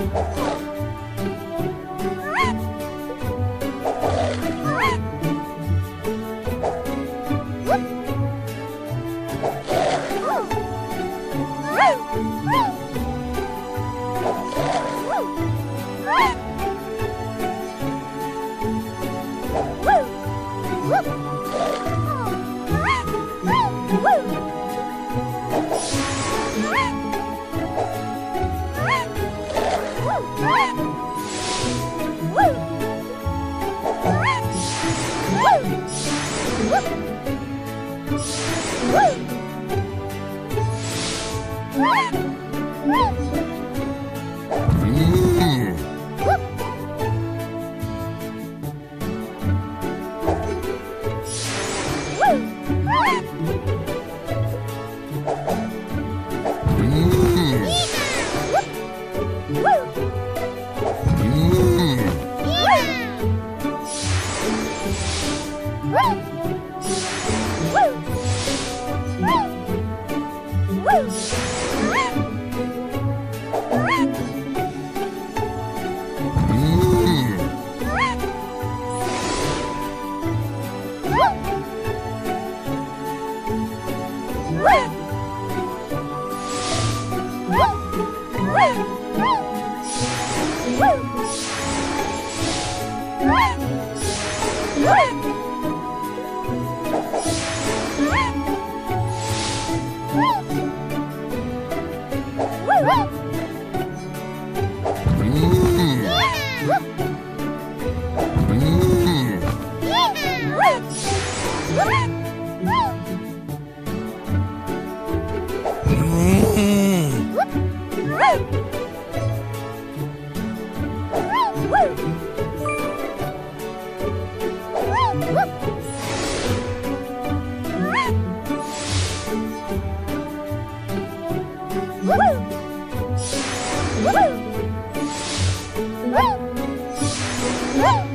Woo! Woo! Woo! Woo! Woo!